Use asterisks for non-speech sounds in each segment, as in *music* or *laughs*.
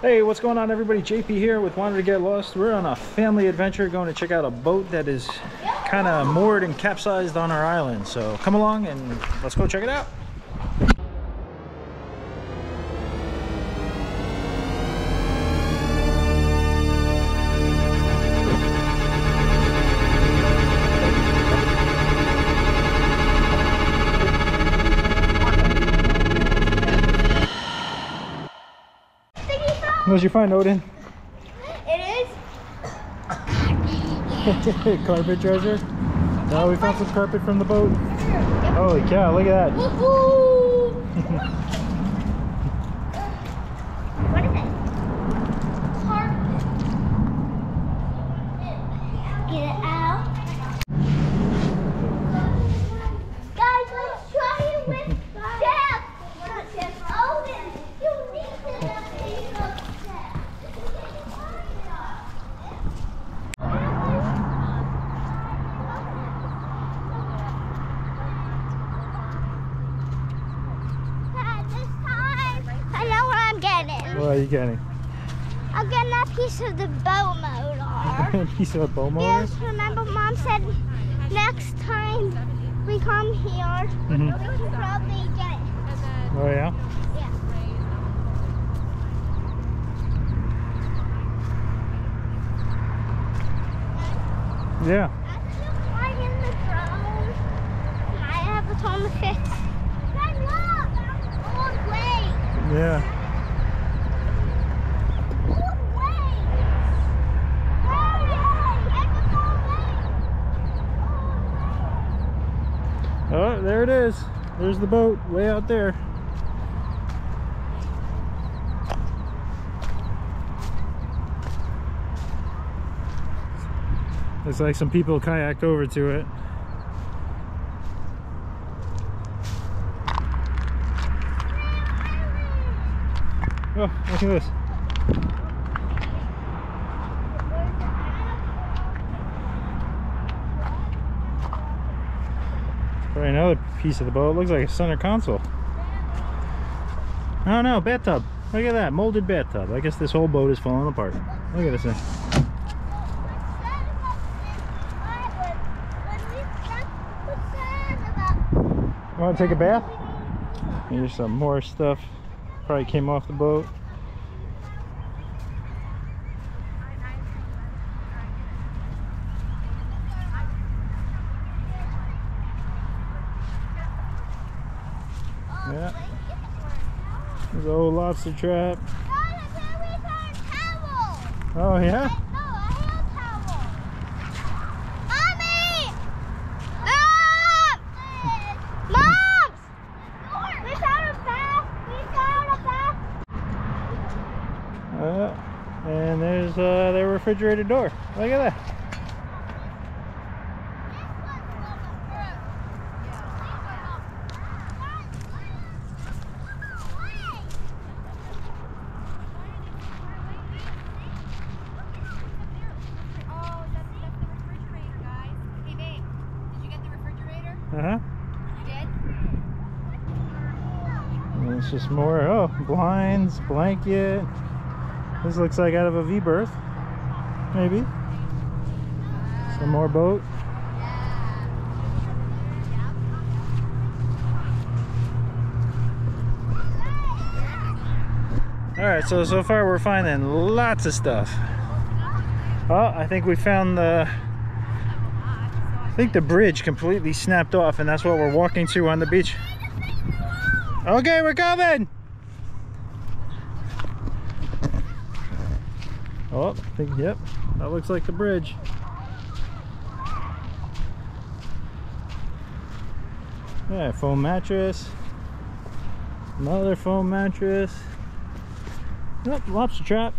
Hey, what's going on everybody? JP here with Wander to Get Lost. We're on a family adventure going to check out a boat that is kind of moored and capsized on our island. So come along and let's go check it out. What'd you find, Odin? It is. *laughs* carpet treasure? No, we found some carpet from the boat. Holy cow, look at that. Woohoo! what is it? Carpet. Get it out. Guys, let's try it with Jeff. Not Jeff. Odin, you need to let me look This time, I know what I'm getting. What are you getting? I'm getting that piece of the boat motor. A *laughs* piece of a bow motor? yes, remember mom said next time we come here, Mhm. we can probably get it. Oh yeah? Yeah. Yeah. That's just right in the drone. I have a ton of fits. Hey, look! Old way. Yeah. Old way. Hey, it's an old way. Oh, there it is. There's the boat way out there. Looks like some people kayaked over to it. Oh, look at this. Probably another piece of the boat. Looks like a center console. Oh no, bathtub. Look at that, molded bathtub. I guess this whole boat is falling apart. Look at this thing. Want to take a bath? Here's some more stuff. Probably came off the boat. Yeah. There's an old lobster trap. Oh yeah? Uh, and there's uh, the refrigerator door. Look at that. Oh, that's, that's the refrigerator, guys. Hey, babe, did you get the refrigerator? Uh-huh. It's just more, oh, blinds, blanket. This looks like out of a V-berth. Maybe. Some more boat. All right, so so far we're finding lots of stuff. Oh, I think we found the. Think the bridge completely snapped off, and that's what we're walking to on the beach. Okay, we're coming. Oh, I think yep, that looks like the bridge. Yeah, foam mattress. Another foam mattress. Yep, lobster trap.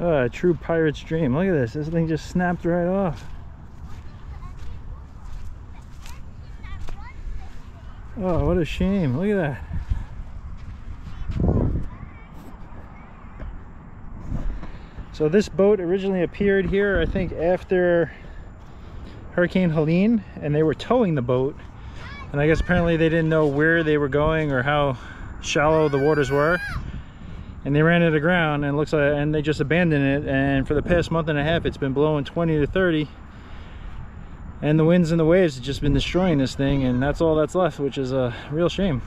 Oh, a true pirate's dream. Look at this. This thing just snapped right off. Oh, what a shame. Look at that. So this boat originally appeared here, I think after Hurricane Helene, and they were towing the boat. And I guess apparently they didn't know where they were going or how shallow the waters were. And they ran it aground and it looks like, and they just abandoned it. And for the past month and a half, it's been blowing 20 to 30. And the winds and the waves have just been destroying this thing. And that's all that's left, which is a real shame.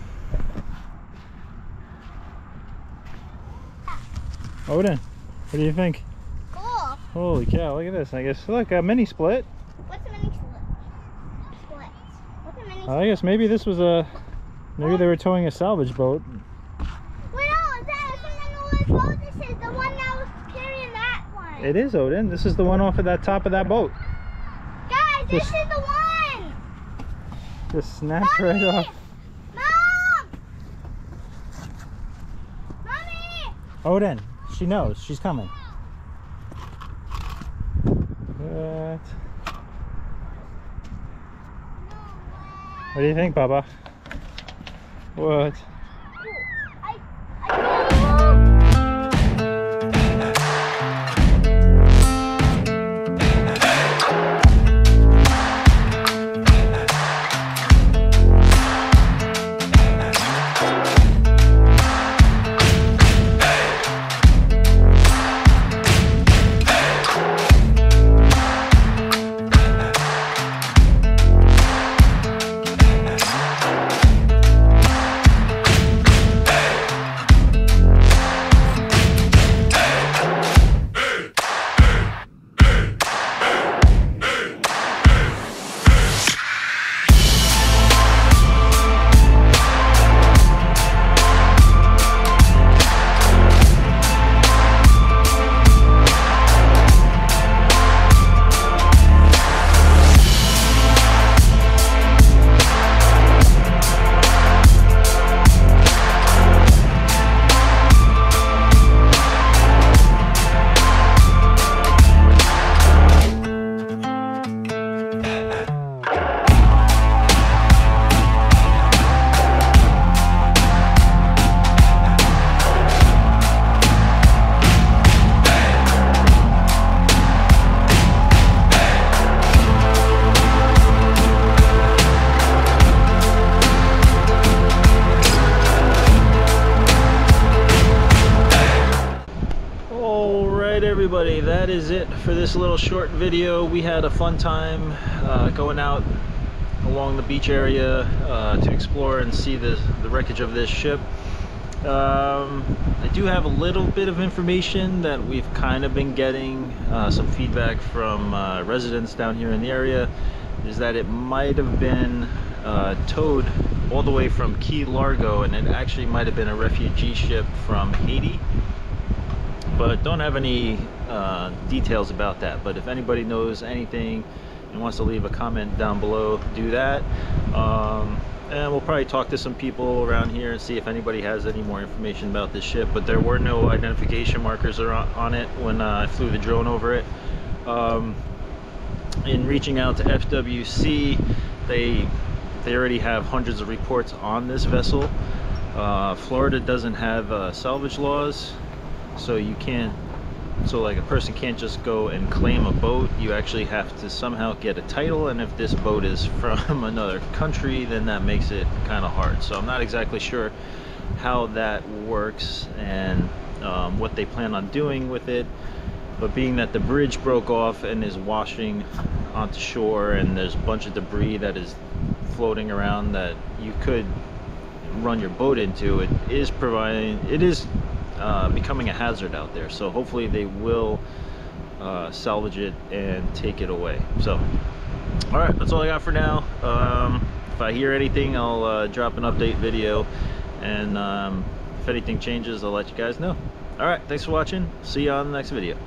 Odin, what do you think? Cool. Holy cow, look at this. I guess, look, a mini split. What's a mini split? Split. What's a mini I guess maybe this was a, maybe they were towing a salvage boat. Wait, no, is that isn't that what boat this is? The one that was carrying that one. It is Odin. This is the one off of that top of that boat. Guys, this Just- is the one. Just snapped right off. Mom! Mommy! Odin, she knows. She's coming. What? What do you think, Baba? What? Right, everybody, that is it for this little short video. We had a fun time uh, going out along the beach area uh, to explore and see the, the wreckage of this ship. Um, I do have a little bit of information that we've kind of been getting uh, some feedback from uh, residents down here in the area is that it might have been uh, towed all the way from Key Largo and it actually might have been a refugee ship from Haiti but don't have any uh, details about that. But if anybody knows anything and wants to leave a comment down below, do that. Um, and we'll probably talk to some people around here and see if anybody has any more information about this ship. But there were no identification markers on, it when uh, I flew the drone over it. Um, in reaching out to FWC, they they already have hundreds of reports on this vessel. Uh, Florida doesn't have uh, salvage laws, so you can't so like a person can't just go and claim a boat. You actually have to somehow get a title and if this boat is *laughs* from another country then that makes it kind of hard. So i'm not exactly sure how that works and um, what they plan on doing with it. But being that the bridge broke off and is washing onto shore and there's a bunch of debris that is floating around that you could run your boat into it is providing it is uh, becoming a hazard out there. So hopefully they will uh, salvage it and take it away. So all right that's all i got for now. Um, if i hear anything i'll uh, drop an update video. And um, if anything changes i'll let you guys know. All right thanks for watching. See you on the next video